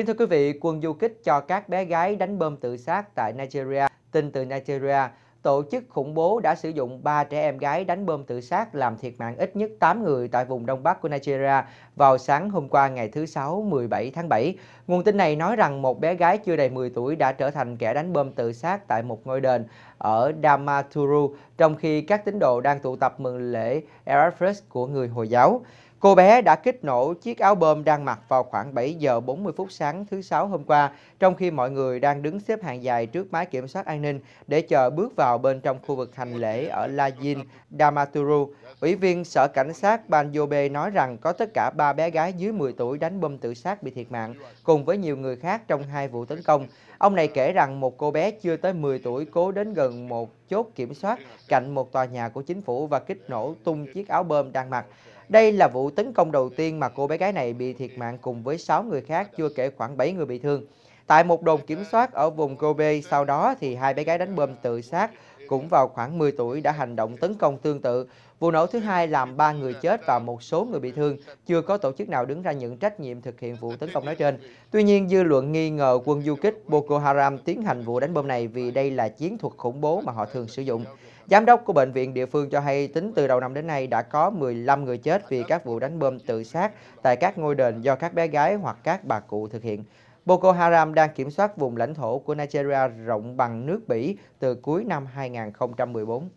Kính thưa quý vị, quân du kích cho các bé gái đánh bom tự sát tại Nigeria. Tin từ Nigeria, tổ chức khủng bố đã sử dụng 3 trẻ em gái đánh bom tự sát làm thiệt mạng ít nhất 8 người tại vùng Đông Bắc của Nigeria vào sáng hôm qua ngày thứ Sáu 17 tháng 7. Nguồn tin này nói rằng một bé gái chưa đầy 10 tuổi đã trở thành kẻ đánh bom tự sát tại một ngôi đền ở Damaturu trong khi các tín đồ đang tụ tập mừng lễ Erasmus của người Hồi giáo. Cô bé đã kích nổ chiếc áo bơm đang mặc vào khoảng 7 giờ 40 phút sáng thứ Sáu hôm qua, trong khi mọi người đang đứng xếp hàng dài trước máy kiểm soát an ninh để chờ bước vào bên trong khu vực hành lễ ở Lajin, Damaturu. Ủy viên Sở Cảnh sát Banjobe nói rằng có tất cả ba bé gái dưới 10 tuổi đánh bom tự sát bị thiệt mạng, cùng với nhiều người khác trong hai vụ tấn công. Ông này kể rằng một cô bé chưa tới 10 tuổi cố đến gần một chốt kiểm soát cạnh một tòa nhà của chính phủ và kích nổ tung chiếc áo bơm đang mặc. Đây là vụ tấn công đầu tiên mà cô bé gái này bị thiệt mạng cùng với 6 người khác, chưa kể khoảng 7 người bị thương. Tại một đồn kiểm soát ở vùng Kobe sau đó thì hai bé gái đánh bom tự sát cũng vào khoảng 10 tuổi đã hành động tấn công tương tự. Vụ nổ thứ hai làm 3 người chết và một số người bị thương, chưa có tổ chức nào đứng ra nhận trách nhiệm thực hiện vụ tấn công nói trên. Tuy nhiên, dư luận nghi ngờ quân du kích Boko Haram tiến hành vụ đánh bom này vì đây là chiến thuật khủng bố mà họ thường sử dụng. Giám đốc của bệnh viện địa phương cho hay tính từ đầu năm đến nay đã có 15 người chết vì các vụ đánh bom tự sát tại các ngôi đền do các bé gái hoặc các bà cụ thực hiện. Boko Haram đang kiểm soát vùng lãnh thổ của Nigeria rộng bằng nước Bỉ từ cuối năm 2014.